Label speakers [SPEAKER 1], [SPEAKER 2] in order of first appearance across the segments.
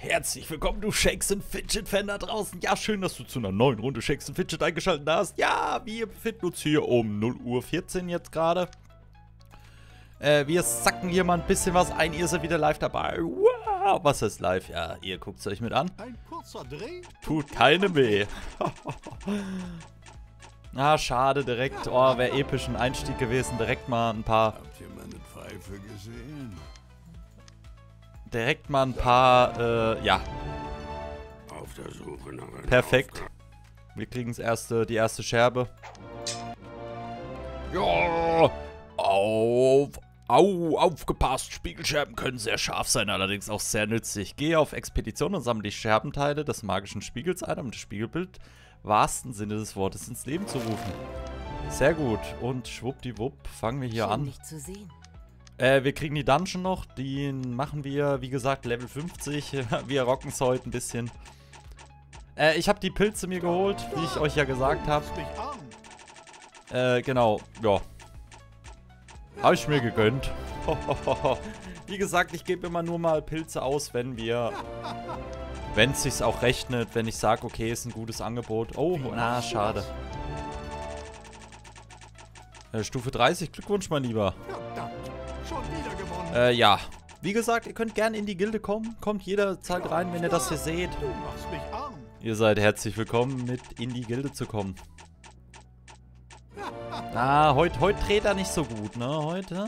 [SPEAKER 1] herzlich willkommen, du Shakes and Fidget-Fan da draußen. Ja, schön, dass du zu einer neuen Runde Shakes and Fidget eingeschaltet hast. Ja, wir befinden uns hier um 0 Uhr 14 jetzt gerade. Äh, wir sacken hier mal ein bisschen was ein. Ihr seid wieder live dabei. Wow, was ist live? Ja, ihr guckt es euch mit an.
[SPEAKER 2] Ein kurzer Dreh.
[SPEAKER 1] Tut keinem weh. ah, schade, direkt. Oh, wäre episch ein Einstieg gewesen. Direkt mal ein paar
[SPEAKER 2] Habt ihr meine Pfeife gesehen?
[SPEAKER 1] Direkt mal ein paar, äh, ja,
[SPEAKER 2] Auf der Suche nach einem
[SPEAKER 1] perfekt. Wir kriegen das erste, die erste Scherbe. Ja, auf, au, aufgepasst. Spiegelscherben können sehr scharf sein, allerdings auch sehr nützlich. Gehe auf Expedition und sammle die Scherbenteile des magischen Spiegels ein, um das Spiegelbild wahrsten Sinne des Wortes ins Leben zu rufen. Sehr gut. Und schwuppdiwupp fangen wir hier
[SPEAKER 3] Schön,
[SPEAKER 1] an.
[SPEAKER 3] dich zu sehen.
[SPEAKER 1] Äh, wir kriegen die Dungeon noch. Die machen wir, wie gesagt, Level 50. wir rocken es heute ein bisschen. Äh, ich habe die Pilze mir geholt, wie ich euch ja gesagt habe. Äh, genau. Ja. Habe ich mir gegönnt. wie gesagt, ich gebe immer nur mal Pilze aus, wenn wir... Wenn es sich auch rechnet, wenn ich sage, okay, ist ein gutes Angebot. Oh, na, schade. Äh, Stufe 30, Glückwunsch, mein Lieber.
[SPEAKER 2] Verdammt.
[SPEAKER 1] Äh, ja. Wie gesagt, ihr könnt gerne in die Gilde kommen. Kommt jederzeit rein, wenn ihr das hier seht. Ihr seid herzlich willkommen, mit in die Gilde zu kommen. Ah, heute heut dreht er nicht so gut, ne? Heute.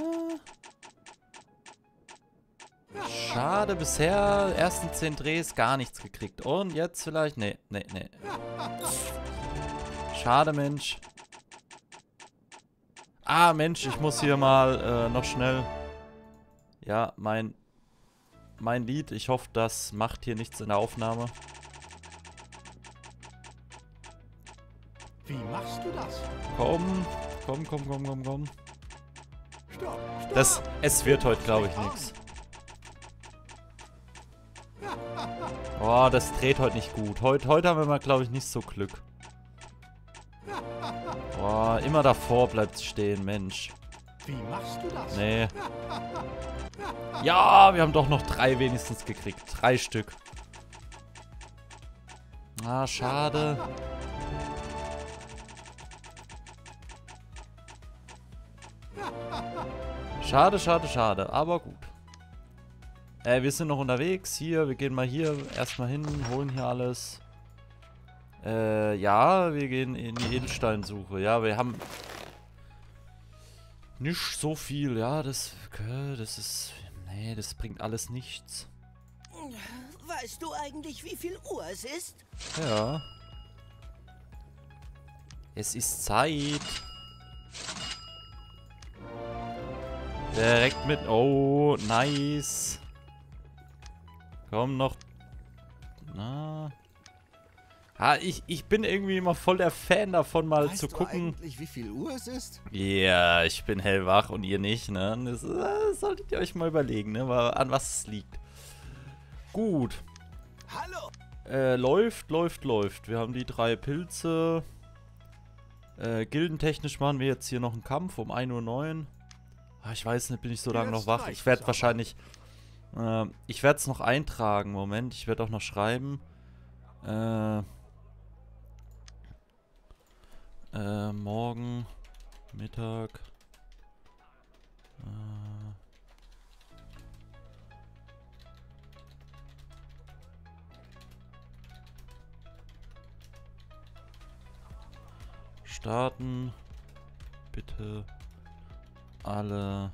[SPEAKER 1] Schade, bisher ersten 10 Drehs gar nichts gekriegt. Und jetzt vielleicht? Nee, nee, nee. Schade, Mensch. Ah, Mensch, ich muss hier mal äh, noch schnell... Ja, mein... Mein Lied. Ich hoffe, das macht hier nichts in der Aufnahme.
[SPEAKER 2] Wie machst du das?
[SPEAKER 1] Komm, komm, komm, komm, komm, komm.
[SPEAKER 2] Stopp. Stopp.
[SPEAKER 1] Das, es wird heute, glaube ich, nichts. Oh, das dreht heute nicht gut. Heute, heute haben wir mal, glaube ich, nicht so Glück. Boah, immer davor bleibt stehen, Mensch.
[SPEAKER 2] Wie machst du das?
[SPEAKER 1] Nee. Ja, wir haben doch noch drei wenigstens gekriegt. Drei Stück. Ah, schade. Schade, schade, schade. Aber gut. Äh, wir sind noch unterwegs. Hier, wir gehen mal hier erstmal hin, holen hier alles. Äh, ja, wir gehen in die Edelsteinsuche. Ja, wir haben nicht so viel. Ja, das, das ist... Nee, das bringt alles nichts.
[SPEAKER 3] Weißt du eigentlich, wie viel Uhr es ist?
[SPEAKER 1] Ja. Es ist Zeit. Direkt mit... Oh, nice. Komm noch. Na. Ah, ich, ich bin irgendwie immer voll der Fan davon, mal
[SPEAKER 2] weißt
[SPEAKER 1] zu
[SPEAKER 2] du
[SPEAKER 1] gucken.
[SPEAKER 2] eigentlich, wie viel Uhr es ist?
[SPEAKER 1] Ja, ich bin hellwach und ihr nicht, ne? Das, äh, solltet ihr euch mal überlegen, ne? An was es liegt. Gut.
[SPEAKER 2] Hallo.
[SPEAKER 1] Äh, läuft, läuft, läuft. Wir haben die drei Pilze. Äh, gildentechnisch machen wir jetzt hier noch einen Kampf um 1.09 Uhr. Ah, ich weiß nicht, bin ich so lange noch wach. Ich werde wahrscheinlich... Äh, ich werde es noch eintragen. Moment, ich werde auch noch schreiben. Äh... Äh, morgen... Mittag... Äh, starten. Bitte alle.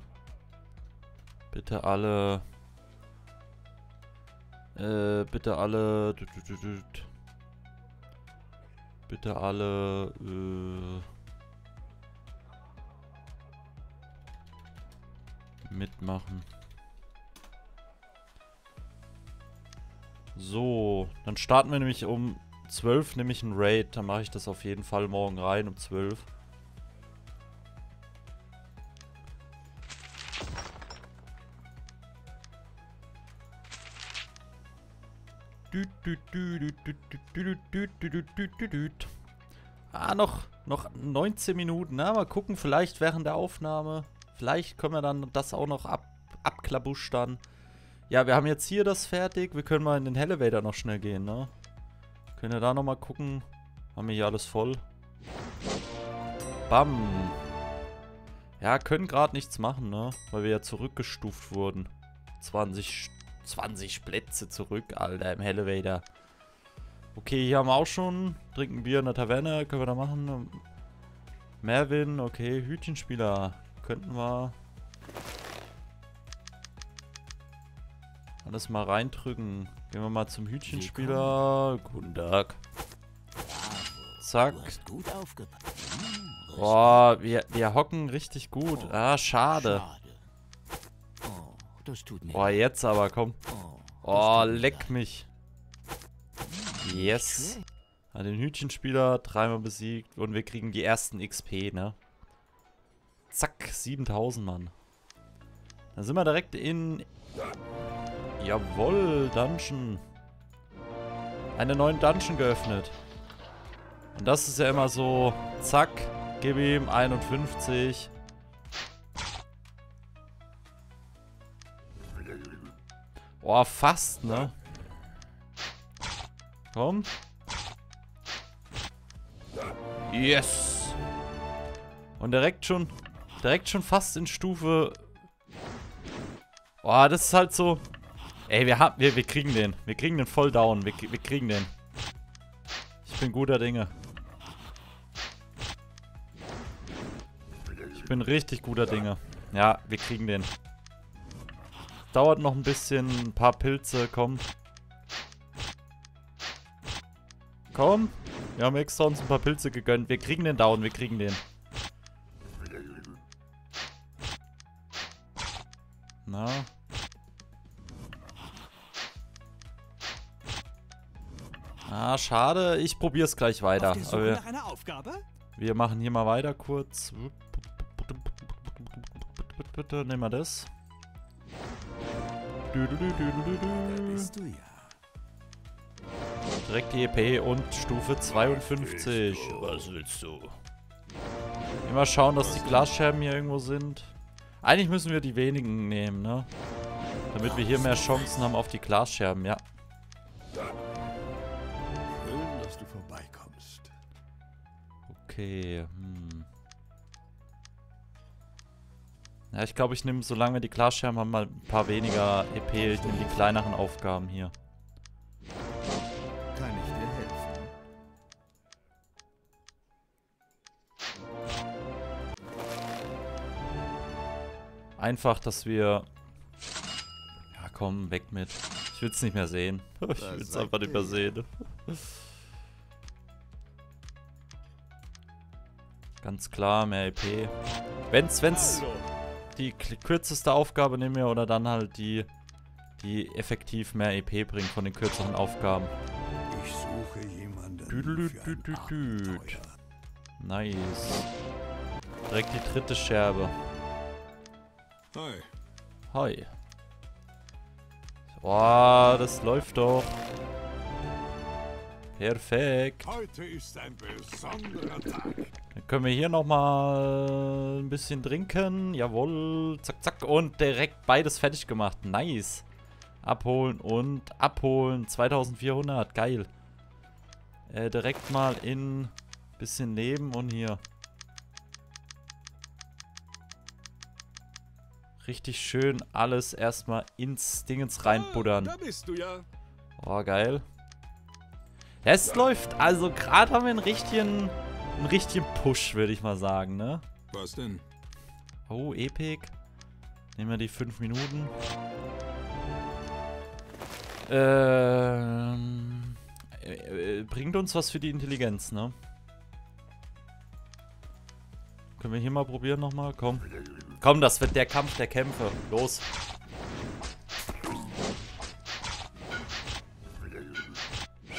[SPEAKER 1] Bitte alle. Äh, bitte alle. dü- dü- dü. Bitte alle. Äh, mitmachen. So, dann starten wir nämlich um 12 nämlich ein Raid. Dann mache ich das auf jeden Fall morgen rein um 12. Ah, noch, noch 19 Minuten. Na, mal gucken, vielleicht während der Aufnahme. Vielleicht können wir dann das auch noch ab, abklabusch dann. Ja, wir haben jetzt hier das fertig. Wir können mal in den Elevator noch schnell gehen, ne? Können wir da nochmal gucken. Haben wir hier alles voll. Bam. Ja, können gerade nichts machen, ne? Weil wir ja zurückgestuft wurden. 20, 20 Plätze zurück, Alter, im Elevator. Okay, hier haben wir auch schon. Trinken Bier in der Taverne. Können wir da machen. Mervin, okay. Hütchenspieler. Könnten wir... Alles mal reindrücken. Gehen wir mal zum Hütchenspieler. Guten Tag. Zack. Boah, wir, wir hocken richtig gut. Ah, schade.
[SPEAKER 2] Das tut mir
[SPEAKER 1] Boah, jetzt aber, komm.
[SPEAKER 2] Oh,
[SPEAKER 1] Oh, leck mich. Yes. Ah, Den Hütchenspieler dreimal besiegt und wir kriegen die ersten XP, ne? Zack, 7000, Mann. Dann sind wir direkt in... Jawohl, Dungeon. Einen neuen Dungeon geöffnet. Und das ist ja immer so, zack, gib ihm 51. Boah, fast, ne? Komm. Yes. Und direkt schon, direkt schon fast in Stufe. Boah, das ist halt so. Ey, wir haben, wir, wir kriegen den. Wir kriegen den voll down. Wir, wir kriegen den. Ich bin guter Dinge. Ich bin richtig guter Dinge. Ja, wir kriegen den. Dauert noch ein bisschen. Ein paar Pilze, komm. Komm. Wir haben extra uns ein paar Pilze gegönnt. Wir kriegen den down, wir kriegen den. Na. Ah, schade. Ich probier's gleich weiter. Wir, wir machen hier mal weiter kurz. Bitte nehmen wir das. Du, du, du,
[SPEAKER 2] Da bist du ja.
[SPEAKER 1] Direkt die EP und Stufe 52. Was willst du? Immer schauen, dass die Glasscherben hier irgendwo sind. Eigentlich müssen wir die wenigen nehmen, ne? Damit wir hier mehr Chancen haben auf die Glasscherben, ja.
[SPEAKER 2] Schön, dass du vorbeikommst.
[SPEAKER 1] Okay, hm. Ja, ich glaube, ich nehme, solange wir die Glasscherben haben, mal ein paar weniger EP. Ich nehme die kleineren Aufgaben hier.
[SPEAKER 2] Kann ich dir helfen?
[SPEAKER 1] Einfach, dass wir... Ja, komm, weg mit. Ich will es nicht mehr sehen. Ich will es einfach nicht mehr sehen. Ganz klar, mehr EP. Wenn's, wenn's die kürzeste Aufgabe nehmen wir oder dann halt die, die effektiv mehr EP bringt von den kürzeren Aufgaben.
[SPEAKER 2] Ich suche jemanden
[SPEAKER 1] düt, düt.
[SPEAKER 2] Abenteuer.
[SPEAKER 1] Nice. Direkt die dritte Scherbe.
[SPEAKER 2] Hi.
[SPEAKER 1] Hi. Boah, das läuft doch. Perfekt.
[SPEAKER 2] Heute ist ein besonderer Tag.
[SPEAKER 1] Dann können wir hier nochmal ein bisschen trinken. Jawohl. Zack, zack. Und direkt beides fertig gemacht. Nice. Abholen und abholen. 2400. Geil. Äh, direkt mal in bisschen Leben und hier. Richtig schön alles erstmal ins Dingens reinbuddern.
[SPEAKER 2] Da bist du ja.
[SPEAKER 1] Oh, geil. Es läuft. Also gerade haben wir einen richtigen, einen richtigen Push, würde ich mal sagen, ne?
[SPEAKER 2] Was denn?
[SPEAKER 1] Oh, Epic. Nehmen wir die 5 Minuten. Ähm, äh, äh, bringt uns was für die Intelligenz, ne? Können wir hier mal probieren nochmal? Komm. Komm, das wird der Kampf der Kämpfe. Los.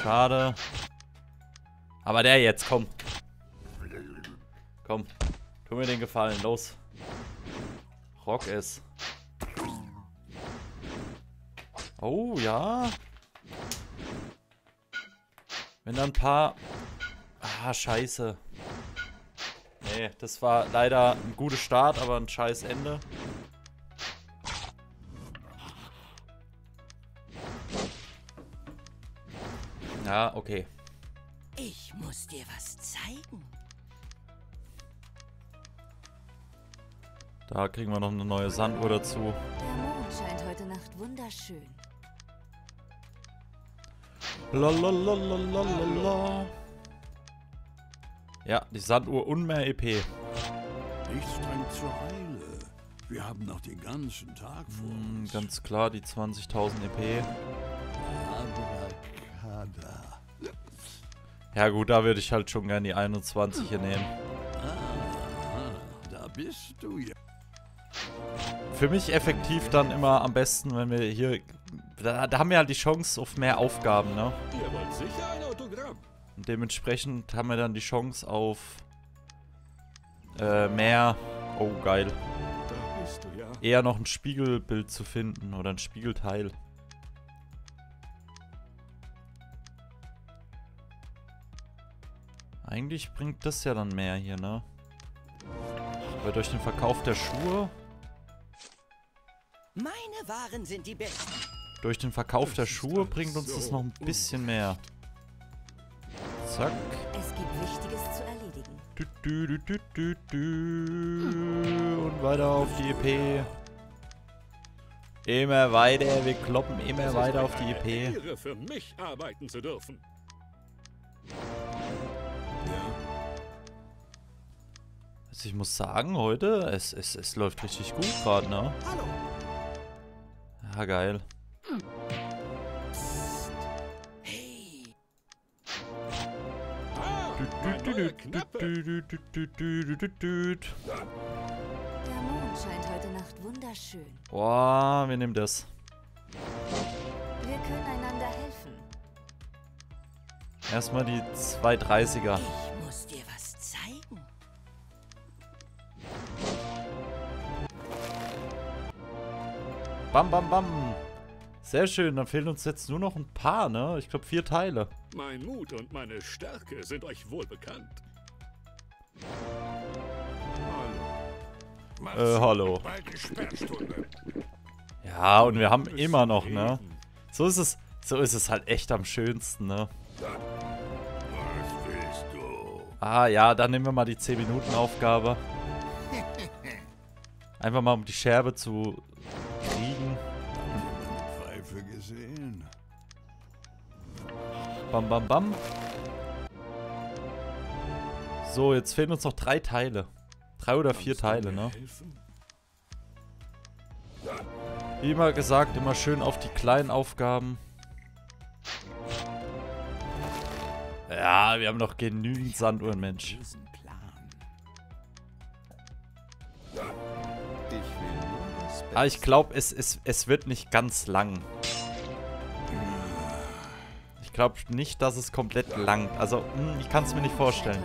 [SPEAKER 1] Schade. Aber der jetzt, komm. Komm. Tu mir den Gefallen, los. Rock es. Oh, ja. Wenn da ein paar... Ah, scheiße. Nee, das war leider ein guter Start, aber ein scheiß Ende. Ja, okay.
[SPEAKER 3] Ich muss dir was zeigen.
[SPEAKER 1] Da kriegen wir noch eine neue Sanduhr dazu.
[SPEAKER 4] Der Mond scheint heute Nacht wunderschön.
[SPEAKER 1] Lalalalalalala. Ja, die Sanduhr und mehr EP.
[SPEAKER 2] Nicht streng zur Eile. Wir haben noch den ganzen Tag vor
[SPEAKER 1] Hm,
[SPEAKER 2] uns.
[SPEAKER 1] ganz klar, die 20.000 EP.
[SPEAKER 2] Abracada.
[SPEAKER 1] Ja gut, da würde ich halt schon gern die 21 hier nehmen.
[SPEAKER 2] Da bist du ja.
[SPEAKER 1] Für mich effektiv dann immer am besten, wenn wir hier... Da, da haben wir halt die Chance auf mehr Aufgaben, ne?
[SPEAKER 2] Ihr wollt sicher ein Autogramm.
[SPEAKER 1] Und dementsprechend haben wir dann die Chance auf äh, mehr... Oh, geil.
[SPEAKER 2] Ja.
[SPEAKER 1] Eher noch ein Spiegelbild zu finden oder ein Spiegelteil. Eigentlich bringt das ja dann mehr hier, ne? Weil durch den Verkauf der Schuhe,
[SPEAKER 3] Meine Waren sind die besten.
[SPEAKER 1] durch den Verkauf der Schuhe bringt uns das noch ein bisschen mehr. Zack.
[SPEAKER 4] Es gibt Wichtiges zu erledigen.
[SPEAKER 1] Du, du, du, du, du, du. Und weiter auf die EP. Immer weiter, wir kloppen immer weiter auf die EP.
[SPEAKER 2] Ehre für mich arbeiten zu dürfen.
[SPEAKER 1] Also ich muss sagen, heute, es, es, es läuft richtig gut gerade, ne?
[SPEAKER 3] Hallo.
[SPEAKER 1] Ja, geil.
[SPEAKER 3] Hey.
[SPEAKER 1] Du, du, du.
[SPEAKER 4] Der Mond scheint heute Nacht wunderschön.
[SPEAKER 1] Boah, wir nehmen das.
[SPEAKER 4] Wir können einander helfen.
[SPEAKER 1] Erstmal die 230er.
[SPEAKER 3] Ich muss dir
[SPEAKER 1] Bam, bam, bam. Sehr schön, dann fehlen uns jetzt nur noch ein paar, ne? Ich glaube vier Teile.
[SPEAKER 2] Mein Mut und meine Stärke sind euch wohl bekannt. Hallo.
[SPEAKER 1] Äh, hallo. Ja, und wir haben immer noch, ne? So ist es, so ist es halt echt am schönsten, ne? Ah ja, dann nehmen wir mal die 10 Minuten Aufgabe. Einfach mal um die Scherbe zu kriegen.
[SPEAKER 2] Pfeife gesehen.
[SPEAKER 1] Bam, bam, bam. So, jetzt fehlen uns noch drei Teile. Drei oder vier Teile, ne? Wie immer gesagt, immer schön auf die kleinen Aufgaben. Ja, wir haben noch genügend Sanduhren, Mensch. Aber ich glaube, es, es, es wird nicht ganz lang. Ich glaube nicht, dass es komplett langt. Also, hm, ich kann es mir nicht vorstellen.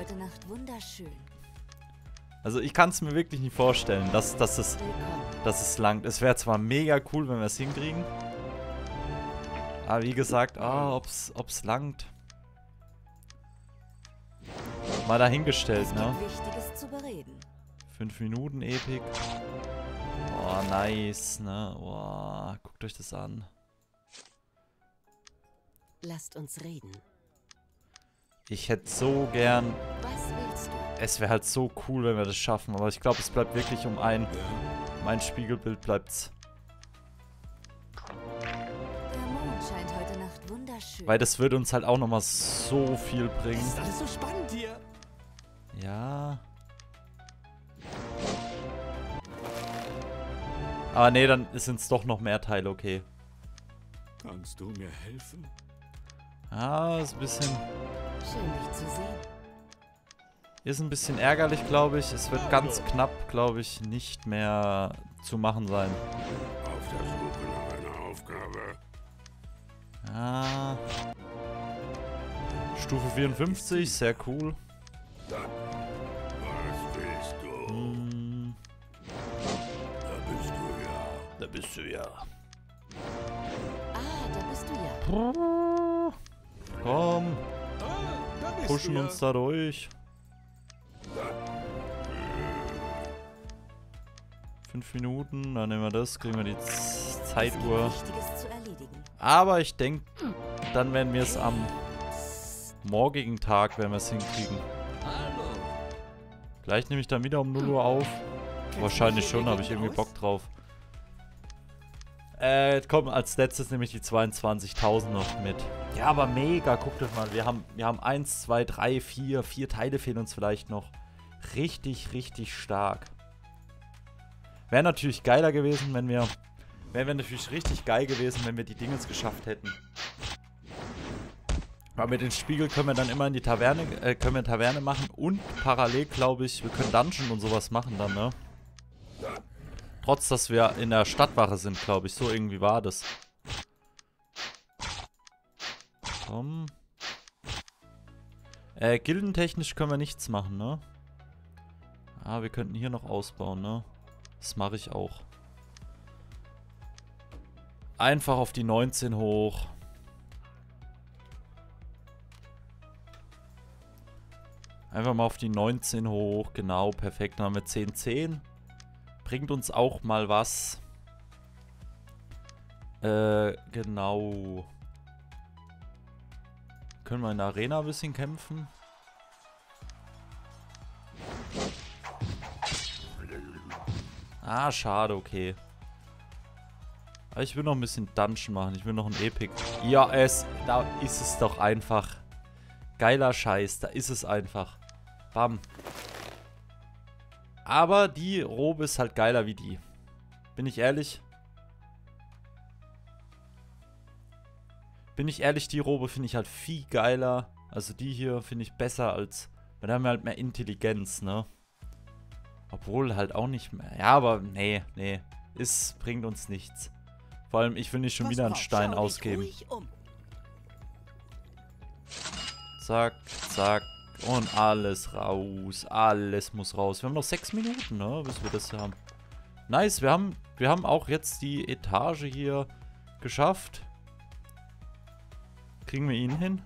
[SPEAKER 1] Also, ich kann es mir wirklich nicht vorstellen, dass, dass, es, dass es langt. Es wäre zwar mega cool, wenn wir es hinkriegen. Aber wie gesagt, ah, ob's, ob's langt. Mal dahingestellt,
[SPEAKER 4] Es
[SPEAKER 1] ne? 5 Minuten Epic. Oh, nice, ne? Oh, guckt euch das an.
[SPEAKER 3] Lasst uns reden.
[SPEAKER 1] Ich hätte so gern.
[SPEAKER 4] Was willst du?
[SPEAKER 1] Es wäre halt so cool, wenn wir das schaffen. Aber ich glaube, es bleibt wirklich um ein. Um ein Spiegelbild bleibt's.
[SPEAKER 4] Der Mond scheint heute Nacht wunderschön.
[SPEAKER 1] Weil das würde uns halt auch nochmal so viel bringen.
[SPEAKER 3] ist alles so spannend hier.
[SPEAKER 1] Ja. Aber nee, dann sind es doch noch mehr Teile, okay.
[SPEAKER 2] Kannst du mir helfen?
[SPEAKER 1] Ah, ist ein bisschen.
[SPEAKER 4] Schön, dich zu sehen.
[SPEAKER 1] Ist ein bisschen ärgerlich, glaube ich. Es wird ganz knapp, glaube ich, nicht mehr zu machen sein.
[SPEAKER 2] Auf der Suche nach einer Aufgabe.
[SPEAKER 1] Ah. Stufe 54, sehr cool.
[SPEAKER 2] Bist du ja.
[SPEAKER 4] Ah, da bist du ja.
[SPEAKER 1] Komm,
[SPEAKER 2] Ah, da bist
[SPEAKER 1] pushen
[SPEAKER 2] du ja.
[SPEAKER 1] uns da durch. Fünf Minuten, dann nehmen wir das, kriegen wir die Zeituhr. Aber ich denke, dann werden wir es am morgigen Tag, wenn wir es hinkriegen.
[SPEAKER 2] Hallo.
[SPEAKER 1] Gleich nehme ich dann wieder um 0 Uhr auf. Wahrscheinlich schon, habe ich irgendwie Bock drauf. Äh, komm, als letztes nehme ich die 22.000 noch mit. Ja, aber mega, guckt euch mal. Wir haben, wir haben 1, 2, 3, 4, 4 Teile fehlen uns vielleicht noch. Richtig, richtig stark. Wäre natürlich geiler gewesen, wenn wir... Wäre natürlich richtig geil gewesen, wenn wir die Dinge geschafft hätten. Weil mit dem Spiegel können wir dann immer in die Taverne, äh, können wir Taverne machen und parallel, glaube ich, wir können Dungeon und sowas machen dann, ne? Trotz, dass wir in der Stadtwache sind, glaube ich. So irgendwie war das. Komm. Äh, gildentechnisch können wir nichts machen, ne? Ah, wir könnten hier noch ausbauen, ne? Das mache ich auch. Einfach auf die 19 hoch. Einfach mal auf die 19 hoch. Genau, perfekt. Dann haben wir 10, 10. Bringt uns auch mal was. Äh, genau. Können wir in der Arena ein bisschen kämpfen? Ah, schade, okay. Aber ich will noch ein bisschen Dungeon machen. Ich will noch ein Epic. Ja, es, da ist es doch einfach. Geiler Scheiß, da ist es einfach. Bam. Aber die Robe ist halt geiler wie die. Bin ich ehrlich? Bin ich ehrlich, die Robe finde ich halt viel geiler. Also die hier finde ich besser als... Weil da haben wir halt mehr Intelligenz, ne? Obwohl halt auch nicht mehr... Ja, aber nee, nee. Es bringt uns nichts. Vor allem, ich will nicht schon
[SPEAKER 3] Pass
[SPEAKER 1] wieder einen
[SPEAKER 3] auf,
[SPEAKER 1] Stein ausgeben.
[SPEAKER 3] Um.
[SPEAKER 1] Zack, zack. Und alles raus. Alles muss raus. Wir haben noch sechs Minuten, ne? Bis wir das haben. Nice, wir haben, wir haben auch jetzt die Etage hier geschafft. Kriegen wir ihn hin?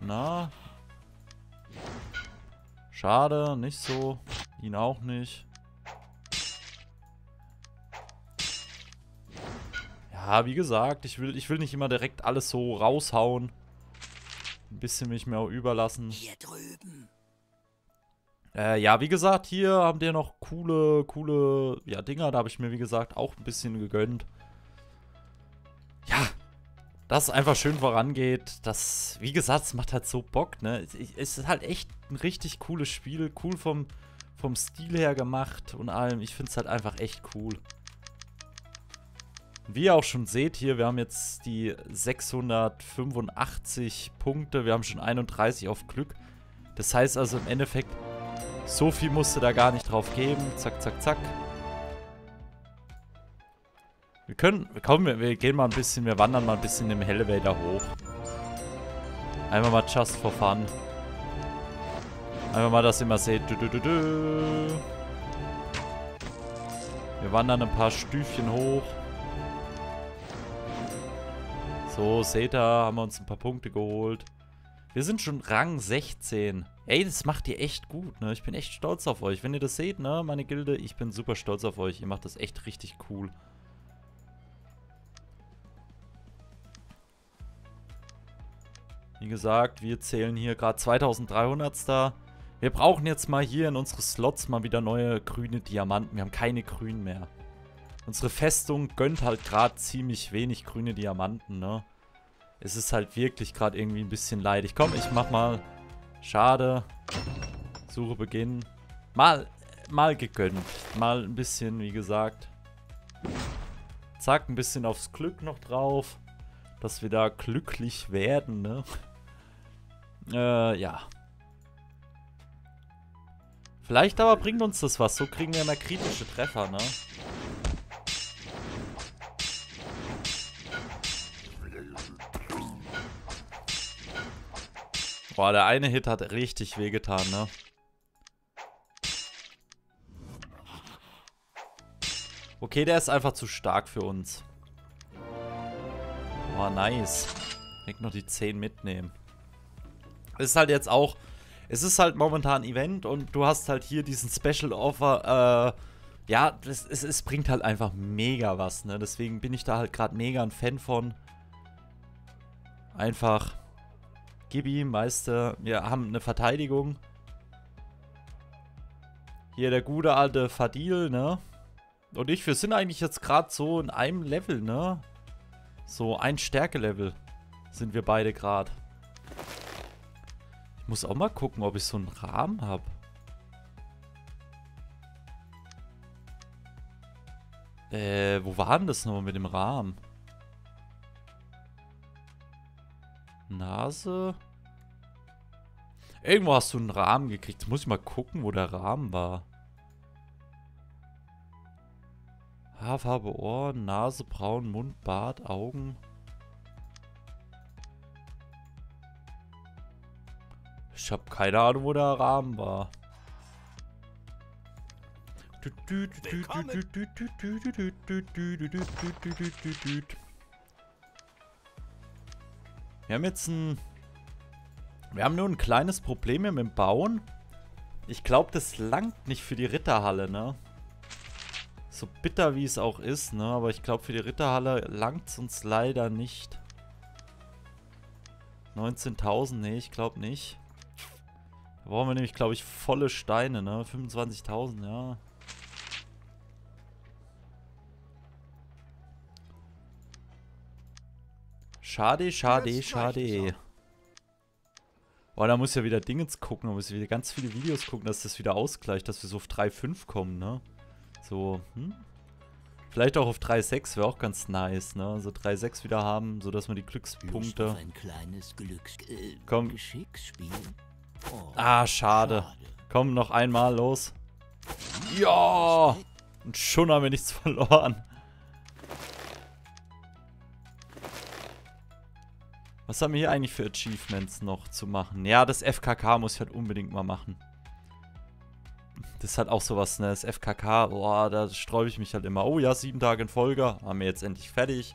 [SPEAKER 1] Na? Schade, nicht so. Ihn auch nicht. Ja, wie gesagt, ich will, ich will nicht immer direkt alles so raushauen. Ein bisschen mich mehr überlassen.
[SPEAKER 3] Hier drüben.
[SPEAKER 1] Äh, ja, wie gesagt, hier haben die noch coole, coole, ja, Dinger. Da habe ich mir, wie gesagt, auch ein bisschen gegönnt. Ja, dass es einfach schön vorangeht. Das, wie gesagt, es macht halt so Bock, ne? Es, es ist halt echt ein richtig cooles Spiel. Cool vom, vom Stil her gemacht und allem. Ich finde es halt einfach echt cool. Wie ihr auch schon seht hier, wir haben jetzt die 685 Punkte. Wir haben schon 31 auf Glück. Das heißt also im Endeffekt, so viel musste da gar nicht drauf geben. Zack, zack, zack. Wir können, komm, wir, wir gehen mal ein bisschen, wir wandern mal ein bisschen im Elevator hoch. Einmal mal just for fun. Einmal mal, dass ihr mal seht. Du, du, du, du. Wir wandern ein paar Stüfchen hoch. So, ihr, haben wir uns ein paar Punkte geholt. Wir sind schon Rang 16. Ey, das macht ihr echt gut, ne? Ich bin echt stolz auf euch. Wenn ihr das seht, ne, meine Gilde, ich bin super stolz auf euch. Ihr macht das echt richtig cool. Wie gesagt, wir zählen hier gerade 2300 Star. Wir brauchen jetzt mal hier in unsere Slots mal wieder neue grüne Diamanten. Wir haben keine grünen mehr. Unsere Festung gönnt halt gerade ziemlich wenig grüne Diamanten, ne? Es ist halt wirklich gerade irgendwie ein bisschen leidig. Komm, ich mach mal... Schade. Suche beginnen. Mal, mal gegönnt. Mal ein bisschen, wie gesagt. Zack, ein bisschen aufs Glück noch drauf. Dass wir da glücklich werden, ne? Äh, ja. Vielleicht aber bringt uns das was. So kriegen wir mehr kritische Treffer, ne? Boah, der eine Hit hat richtig wehgetan, ne? Okay, der ist einfach zu stark für uns. Boah, nice. Ich noch die 10 mitnehmen. Es ist halt jetzt auch... Es ist halt momentan Event und du hast halt hier diesen Special Offer, äh, ja, das, es, es bringt halt einfach mega was, ne? Deswegen bin ich da halt gerade mega ein Fan von. Einfach, gib ihm, Meister. Wir haben eine Verteidigung. Hier der gute alte Fadil, ne? Und ich, wir sind eigentlich jetzt gerade so in einem Level, ne? So ein Stärke-Level sind wir beide gerade. Ich muss auch mal gucken, ob ich so einen Rahmen habe. Äh, wo war denn das nochmal mit dem Rahmen? Nase? Irgendwo hast du einen Rahmen gekriegt. Jetzt muss ich mal gucken, wo der Rahmen war. Haarfarbe, Ohren, Nase, Braun, Mund, Bart, Augen. Ich habe keine Ahnung, wo der Rahmen war. Wir haben jetzt ein... Wir haben nur ein kleines Problem mit dem Bauen. Ich glaube, das langt nicht für die Ritterhalle, ne? So bitter wie es auch ist, ne? Aber ich glaube, für die Ritterhalle langt es uns leider nicht. 19.000, nee, ich glaube nicht. Da brauchen wir nämlich, glaube ich, volle Steine, ne? 25.000, ja. Schade, schade, schade. Boah, da muss ja wieder Dingens gucken, da muss ich wieder ganz viele Videos gucken, dass das wieder ausgleicht, dass wir so auf 3,5 kommen, ne? So, hm? Vielleicht auch auf 3,6 wäre auch ganz nice, ne? So 3,6 wieder haben, sodass wir die Glückspunkte...
[SPEAKER 3] ein kleines Glücks äh,
[SPEAKER 1] Komm.
[SPEAKER 3] Oh,
[SPEAKER 1] Ah, schade. Komm, noch einmal, los. Ja! Und schon haben wir nichts verloren. Was haben wir hier eigentlich für Achievements noch zu machen? Ja, das FKK muss ich halt unbedingt mal machen. Das halt auch sowas, ne? Das FKK, boah, da sträube ich mich halt immer. Oh ja, sieben Tage in Folge. Haben wir jetzt endlich fertig.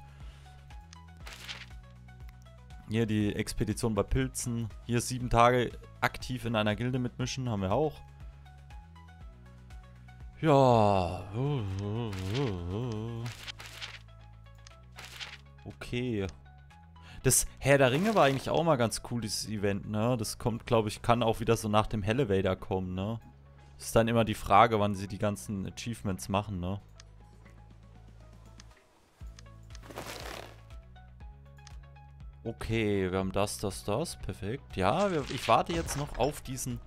[SPEAKER 1] Hier die Expedition bei Pilzen. Hier sieben Tage aktiv in einer Gilde mitmischen. Haben wir auch. Ja. Okay. Das Herr der Ringe war eigentlich auch mal ganz cool, dieses Event, ne? Das kommt, glaube ich, kann auch wieder so nach dem Elevator kommen, ne? Ist dann immer die Frage, wann sie die ganzen Achievements machen, ne? Okay, wir haben das, das, das. Perfekt. Ja, wir, ich warte jetzt noch auf diesen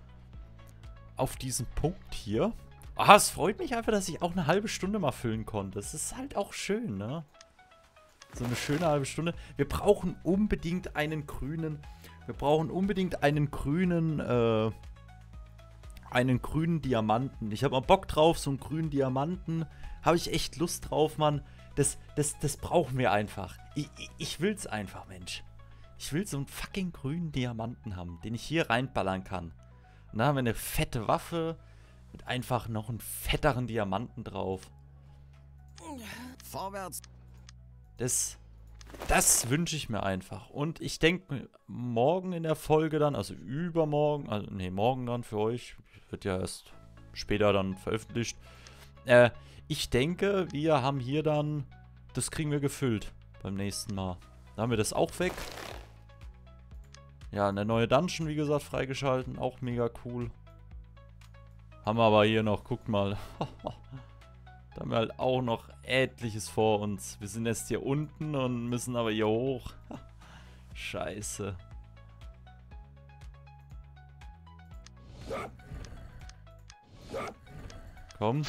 [SPEAKER 1] auf diesen Punkt hier. Ah, es freut mich einfach, dass ich auch eine halbe Stunde mal füllen konnte. Es ist halt auch schön, ne? So eine schöne halbe Stunde. Wir brauchen unbedingt einen grünen. Wir brauchen unbedingt einen grünen, äh, einen grünen Diamanten. Ich habe mal Bock drauf, so einen grünen Diamanten. Habe ich echt Lust drauf, Mann. Das, das, das brauchen wir einfach. Ich, ich, ich will's einfach, Mensch. Ich will so einen fucking grünen Diamanten haben, den ich hier reinballern kann. Und dann haben wir eine fette Waffe mit einfach noch einen fetteren Diamanten drauf.
[SPEAKER 2] Vorwärts.
[SPEAKER 1] Das, das wünsche ich mir einfach. Und ich denke, morgen in der Folge dann, also übermorgen, also nee, morgen dann für euch, wird ja erst später dann veröffentlicht. Äh, ich denke, wir haben hier dann, das kriegen wir gefüllt beim nächsten Mal. Da haben wir das auch weg. Ja, eine neue Dungeon, wie gesagt, freigeschalten. Auch mega cool. Haben wir aber hier noch, guckt mal. da haben wir halt auch noch etliches vor uns. Wir sind jetzt hier unten und müssen aber hier hoch. Scheiße. Komm.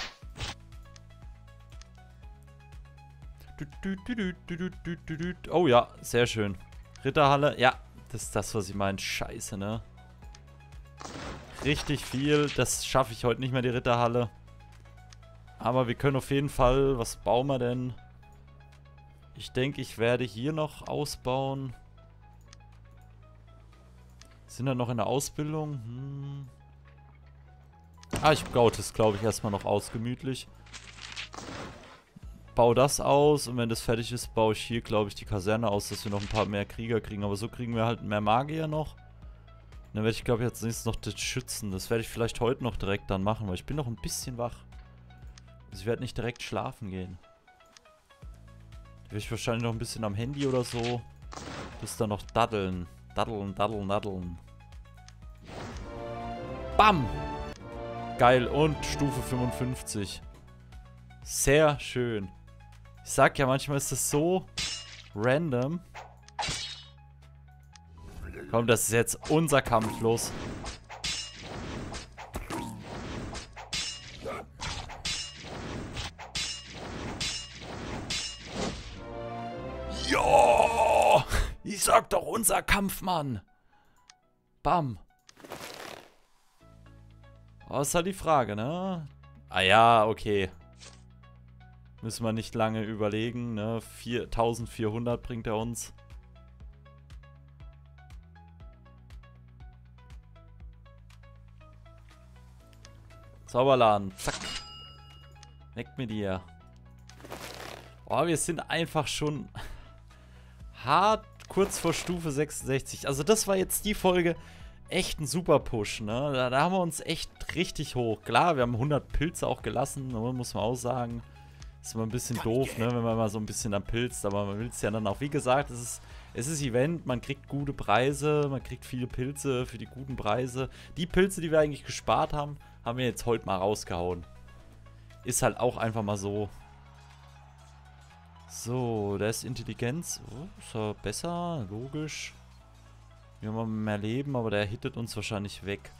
[SPEAKER 1] Oh ja, sehr schön. Ritterhalle, ja, das ist das, was ich meine. Scheiße, ne? Richtig viel. Das schaffe ich heute nicht mehr, die Ritterhalle. Aber wir können auf jeden Fall... Was bauen wir denn? Ich denke, ich werde hier noch ausbauen. Sind wir noch in der Ausbildung? Hm. Ah, ich baue das, glaube ich, erstmal noch ausgemütlich. Baue das aus und wenn das fertig ist, baue ich hier, glaube ich, die Kaserne aus, dass wir noch ein paar mehr Krieger kriegen. Aber so kriegen wir halt mehr Magier noch. Und dann werde ich, glaube ich, als nächstes noch das Schützen. Das werde ich vielleicht heute noch direkt dann machen, weil ich bin noch ein bisschen wach. Also ich werde nicht direkt schlafen gehen. Da werde ich wahrscheinlich noch ein bisschen am Handy oder so. Bis dann noch daddeln. Daddeln, daddeln, daddeln. Bam! Geil. Und Stufe 55. Sehr schön. Ich sag ja, manchmal ist es so random. Komm, das ist jetzt unser Kampf. Los. Ich sag doch unser Kampf, Mann. Bam. Ist halt die Frage, ne? Ah ja, okay. Müssen wir nicht lange überlegen, ne? 1400 bringt er uns. Zauberladen. Zack. Weg mit dir. Oh, wir sind einfach schon hart kurz vor Stufe 66. Also das war jetzt die Folge. Echt ein super Push, ne? Da, da haben wir uns echt richtig hoch. Klar, wir haben 100 Pilze auch gelassen, ne? muss man auch sagen. Ist immer ein bisschen doof, ne, wenn man mal so ein bisschen dann pilzt, aber man will es ja dann auch. Wie gesagt, es ist, es ist Event, man kriegt gute Preise, man kriegt viele Pilze für die guten Preise. Die Pilze, die wir eigentlich gespart haben, haben wir jetzt heute mal rausgehauen. Ist halt auch einfach mal so. So, da ist Intelligenz. Oh, ist er besser, logisch. Wir haben mehr Leben, aber der hittet uns wahrscheinlich weg.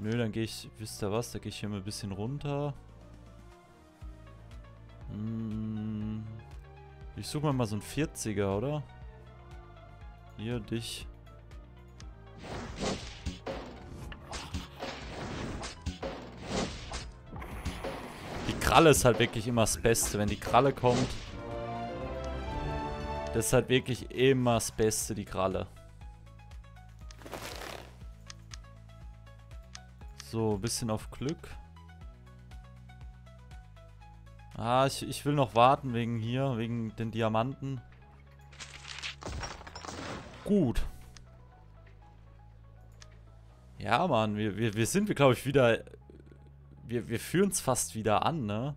[SPEAKER 1] Nö, dann gehe ich, wisst ihr was, da gehe ich hier mal ein bisschen runter. Hm, ich suche mal so einen 40er, oder? Hier, dich. Die Kralle ist halt wirklich immer das Beste. Wenn die Kralle kommt, das ist halt wirklich immer das Beste, die Kralle. So, bisschen auf Glück. Ah, ich, ich will noch warten wegen hier, wegen den Diamanten. Gut. Ja, Mann, wir, wir, wir sind, glaube ich, wieder... Wir, wir führen es fast wieder an, ne?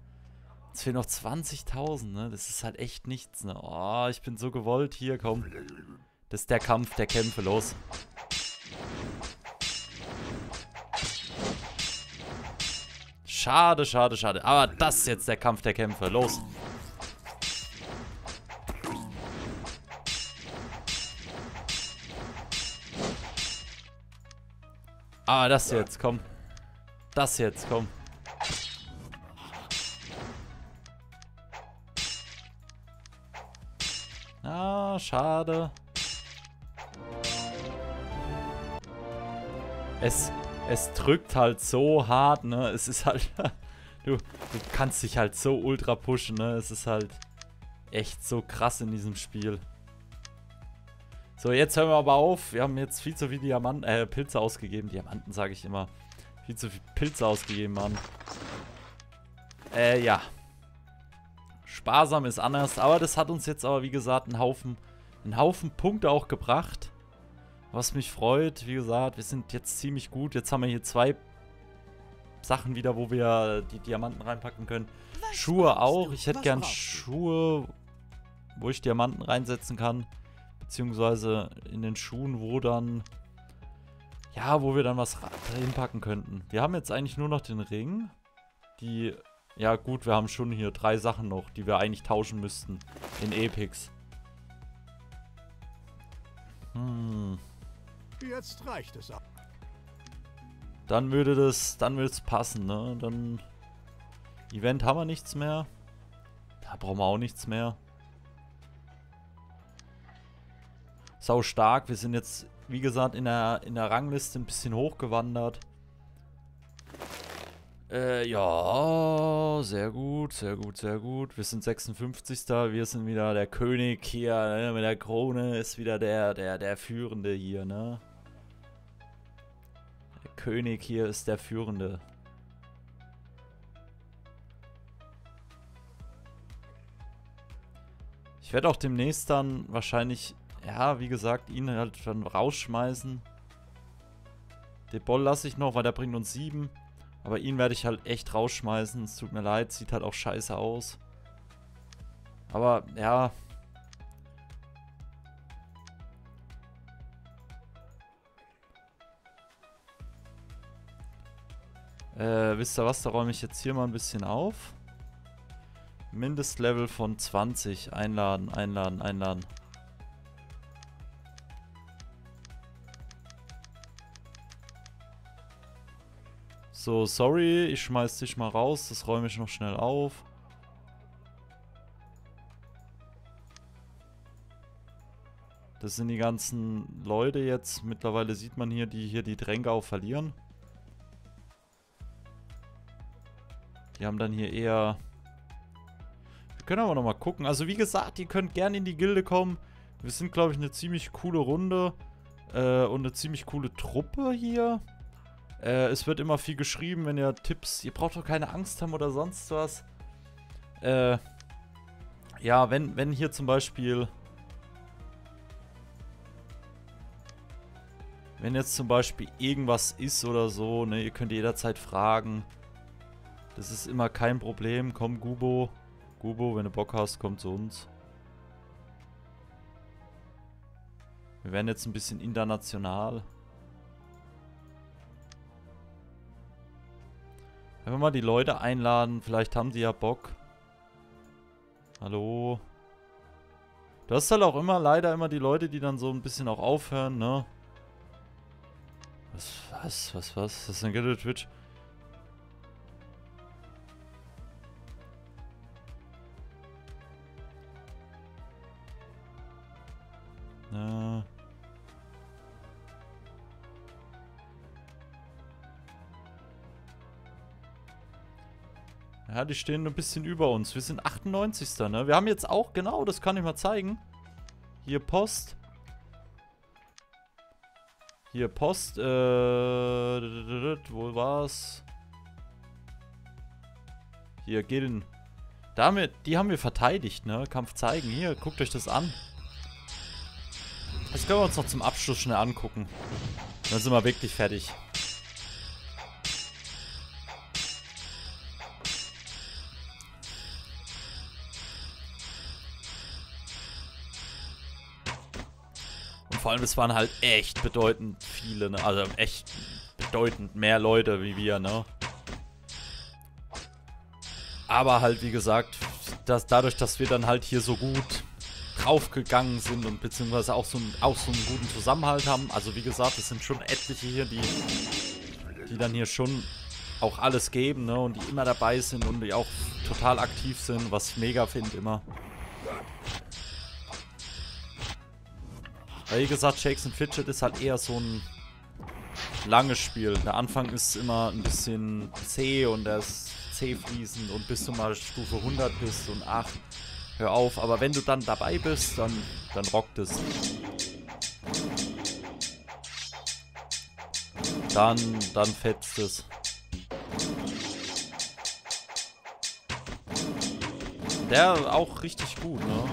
[SPEAKER 1] Jetzt fehlen noch 20.000, ne? Das ist halt echt nichts, ne? Oh, ich bin so gewollt. Hier, komm. Das ist der Kampf der Kämpfe. Los. Schade, schade, schade. Aber das ist jetzt der Kampf der Kämpfe. Los. Ah, das jetzt, komm. Das jetzt, komm. Schade. Es, es drückt halt so hart, ne? Es ist halt... du, du kannst dich halt so ultra pushen, ne? Es ist halt echt so krass in diesem Spiel. So, jetzt hören wir aber auf. Wir haben jetzt viel zu viel Diamanten, äh, Pilze ausgegeben. Diamanten sage ich immer. Viel zu viel Pilze ausgegeben, Mann. Äh, ja. Sparsam ist anders, aber das hat uns jetzt aber, wie gesagt, einen Haufen, einen Haufen Punkte auch gebracht. Was mich freut, wie gesagt, wir sind jetzt ziemlich gut. Jetzt haben wir hier zwei Sachen wieder, wo wir die Diamanten reinpacken können. Was Schuhe auch. Ich hätte gern Schuhe, wo ich Diamanten reinsetzen kann. Beziehungsweise in den Schuhen, wo dann... Ja, wo wir dann was reinpacken könnten. Wir haben jetzt eigentlich nur noch den Ring. Die... Ja gut, wir haben schon hier drei Sachen noch, die wir eigentlich tauschen müssten. In Epics. Hm...
[SPEAKER 2] Jetzt reicht es ab.
[SPEAKER 1] Dann würde das, dann würde es passen, ne? Dann Event haben wir nichts mehr. Da brauchen wir auch nichts mehr. Sau stark. Wir sind jetzt, wie gesagt, in der, in der Rangliste ein bisschen hochgewandert. Äh, ja, sehr gut, sehr gut, sehr gut. Wir sind 56. Wir sind wieder der König hier, ne? Mit der Krone ist wieder der, der, der Führende hier, ne? König hier ist der Führende. Ich werde auch demnächst dann wahrscheinlich, ja, wie gesagt, ihn halt dann rausschmeißen. Den Ball lasse ich noch, weil der bringt uns 7. Aber ihn werde ich halt echt rausschmeißen. Es tut mir leid, sieht halt auch scheiße aus. Aber, ja. Äh, wisst ihr was, da räume ich jetzt hier mal ein bisschen auf. Mindestlevel von 20. Einladen, einladen, einladen. So, sorry, ich schmeiß dich mal raus. Das räume ich noch schnell auf. Das sind die ganzen Leute jetzt. Mittlerweile sieht man hier, die hier die Tränke auch verlieren. Die haben dann hier eher... Wir können aber nochmal gucken. Also wie gesagt, ihr könnt gerne in die Gilde kommen. Wir sind, glaube ich, eine ziemlich coole Runde. Äh, und eine ziemlich coole Truppe hier. Äh, es wird immer viel geschrieben, wenn ihr Tipps... Ihr braucht doch keine Angst haben oder sonst was. Äh, ja, wenn, wenn hier zum Beispiel... Wenn jetzt zum Beispiel irgendwas ist oder so, ne, ihr könnt jederzeit fragen. Das ist immer kein Problem. Komm, Gubo. Gubo, wenn du Bock hast, komm zu uns. Wir werden jetzt ein bisschen international. Einfach mal die Leute einladen. Vielleicht haben die ja Bock. Hallo. Du hast halt auch immer, leider immer die Leute, die dann so ein bisschen auch aufhören, ne? Was, was, was, was? Das ist ein Ghetto Twitch. Die stehen ein bisschen über uns. Wir sind 98. Ne? Wir haben jetzt auch, genau, das kann ich mal zeigen. Hier Post. Hier Post, äh, wo war's? Hier, Gilden. Damit, die haben wir verteidigt, ne? Kampf zeigen. Hier, guckt euch das an. Das können wir uns noch zum Abschluss schnell angucken. Dann sind wir wirklich fertig. Allem, es waren halt echt bedeutend viele, ne? Also echt bedeutend mehr Leute wie wir, ne? Aber halt, wie gesagt, dass dadurch, dass wir dann halt hier so gut draufgegangen sind und beziehungsweise auch so, auch so einen guten Zusammenhalt haben. Also wie gesagt, es sind schon etliche hier, die, die dann hier schon auch alles geben, ne? Und die immer dabei sind und die auch total aktiv sind, was mega finde immer. Weil wie gesagt, Shakes and Fidget ist halt eher so ein langes Spiel. Der Anfang ist immer ein bisschen zäh und der ist zäh fließend und bis du mal Stufe 100 bist und 8, hör auf. Aber wenn du dann dabei bist, dann, dann rockt es. Dann, dann fetzt es. Der auch richtig gut, ne?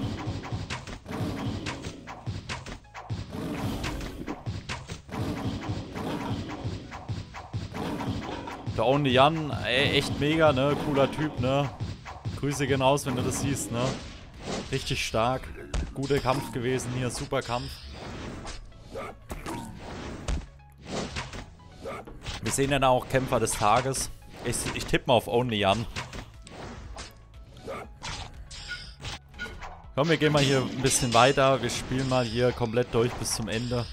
[SPEAKER 1] Der Only Jan, ey, echt mega, ne? Cooler Typ, ne? Grüße gehen aus, wenn du das siehst, ne? Richtig stark. Guter Kampf gewesen hier, super Kampf. Wir sehen dann auch Kämpfer des Tages. Ich, ich tippe mal auf Only Jan. Komm, wir gehen mal hier ein bisschen weiter. Wir spielen mal hier komplett durch bis zum Ende.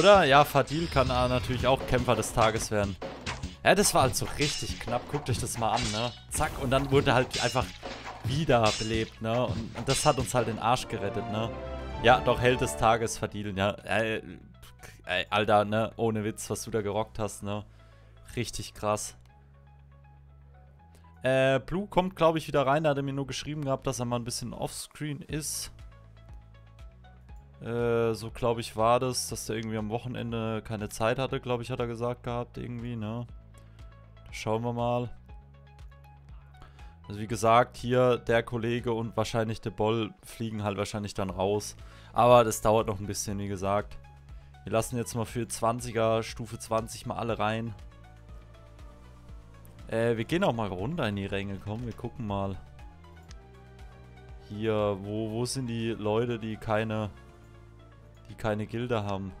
[SPEAKER 1] Oder? Ja, Fadil kann natürlich auch Kämpfer des Tages werden. Ja, das war halt so richtig knapp. Guckt euch das mal an, ne? Zack, und dann wurde halt einfach wiederbelebt, ne? Und, und, das hat uns halt den Arsch gerettet, ne? Ja, doch, Held des Tages Fadil, ja. Äh, äh, Alter, ne? Ohne Witz, was du da gerockt hast, ne? Richtig krass. Äh, Blue kommt, glaube ich, wieder rein. Da hat er mir nur geschrieben gehabt, dass er mal ein bisschen offscreen ist. Äh, so glaube ich war das, dass der irgendwie am Wochenende keine Zeit hatte, glaube ich, hat er gesagt gehabt, irgendwie, ne? Schauen wir mal. Also wie gesagt, hier der Kollege und wahrscheinlich der Boll fliegen halt wahrscheinlich dann raus. Aber das dauert noch ein bisschen, wie gesagt. Wir lassen jetzt mal für 20er, Stufe 20 mal alle rein. Äh, wir gehen auch mal runter in die Ränge. Komm, wir gucken mal. Hier, wo, wo sind die Leute, die keine, die keine Gilde haben?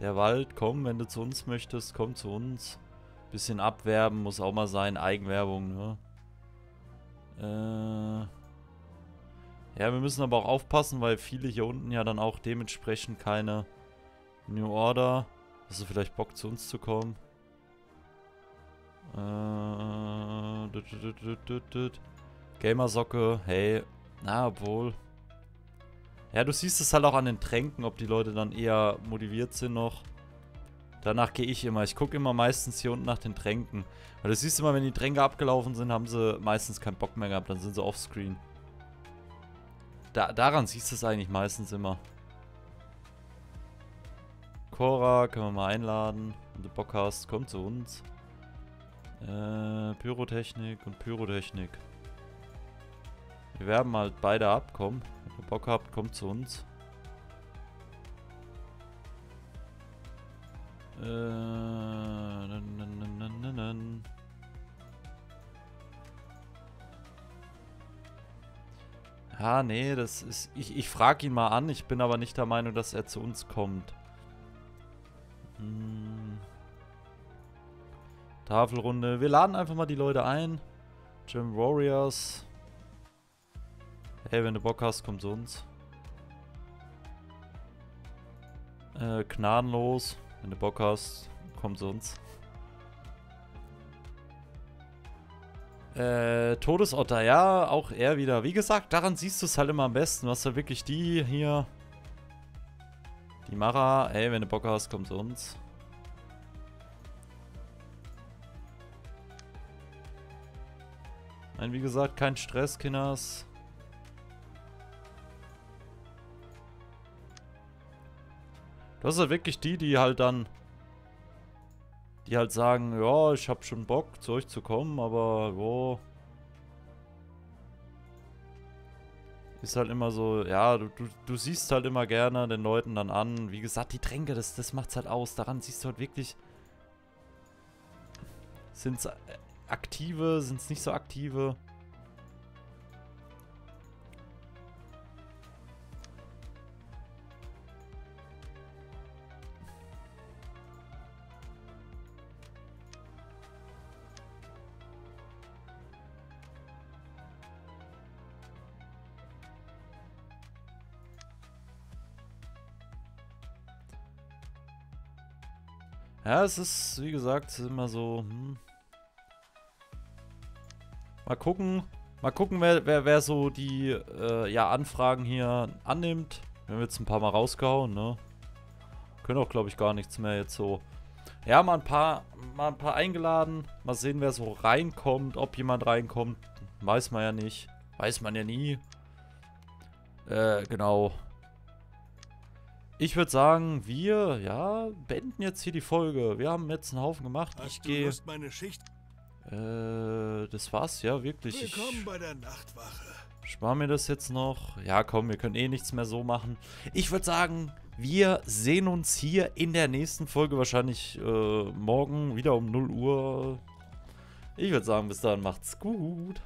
[SPEAKER 1] Der Wald, komm, wenn du zu uns möchtest, komm zu uns. Bisschen abwerben muss auch mal sein, Eigenwerbung, ne? Äh ja, wir müssen aber auch aufpassen, weil viele hier unten ja dann auch dementsprechend keine New Order. Hast du vielleicht Bock zu uns zu kommen? Äh, Gamersocke, hey. Na, obwohl. Ja, du siehst es halt auch an den Tränken, ob die Leute dann eher motiviert sind noch. Danach gehe ich immer. Ich gucke immer meistens hier unten nach den Tränken. Weil du siehst immer, wenn die Tränke abgelaufen sind, haben sie meistens keinen Bock mehr gehabt. Dann sind sie offscreen. Da, daran siehst du es eigentlich meistens immer. Cora können wir mal einladen. Wenn du Bock hast, komm zu uns. Äh, Pyrotechnik und Pyrotechnik. Wir werben halt beide ab, komm. Ihr Bock habt, kommt zu uns. Äh, nan, nan, nan, nan, nan. Ja, nee, das ist. Ich, ich frage ihn mal an, ich bin aber nicht der Meinung, dass er zu uns kommt. Hm. Tafelrunde. Wir laden einfach mal die Leute ein. Gym Warriors. Hey, wenn du Bock hast, komm zu uns. Äh, gnadenlos. Wenn du Bock hast, komm zu uns. Äh, Todesotter, ja, auch er wieder. Wie gesagt, daran siehst du es halt immer am besten. Was da wirklich die hier. Die Mara, ey, wenn du Bock hast, komm zu uns. Nein, wie gesagt, kein Stress, Kinders. Du hast halt wirklich die, die halt dann... Die halt sagen, ja, ich hab schon Bock, zu euch zu kommen, aber, jo... Ist halt immer so, ja, du, du, du siehst halt immer gerne den Leuten dann an. Wie gesagt, die Tränke, das, das macht's halt aus. Daran siehst du halt wirklich... Sind's aktive, sind's nicht so aktive? Ja, es ist, wie gesagt, immer so. Hm. Mal gucken. Mal gucken, wer, wer, wer so die äh, ja, Anfragen hier annimmt. Wir haben jetzt ein paar Mal rausgehauen, ne? Können auch, glaube ich, gar nichts mehr jetzt so. Ja, mal ein paar, mal ein paar eingeladen. Mal sehen, wer so reinkommt. Ob jemand reinkommt, weiß man ja nicht. Weiß man ja nie. Äh, genau. Ich würde sagen, wir, ja, beenden jetzt hier die Folge. Wir haben jetzt einen Haufen gemacht.
[SPEAKER 2] Hast
[SPEAKER 1] ich gehe. Äh, das war's, ja, wirklich.
[SPEAKER 2] Willkommen
[SPEAKER 1] Ich
[SPEAKER 2] bei der Nachtwache.
[SPEAKER 1] spare mir das jetzt noch. Ja, komm, wir können eh nichts mehr so machen. Ich würde sagen, wir sehen uns hier in der nächsten Folge. Wahrscheinlich äh, morgen wieder um 0 Uhr. Ich würde sagen, bis dann macht's gut.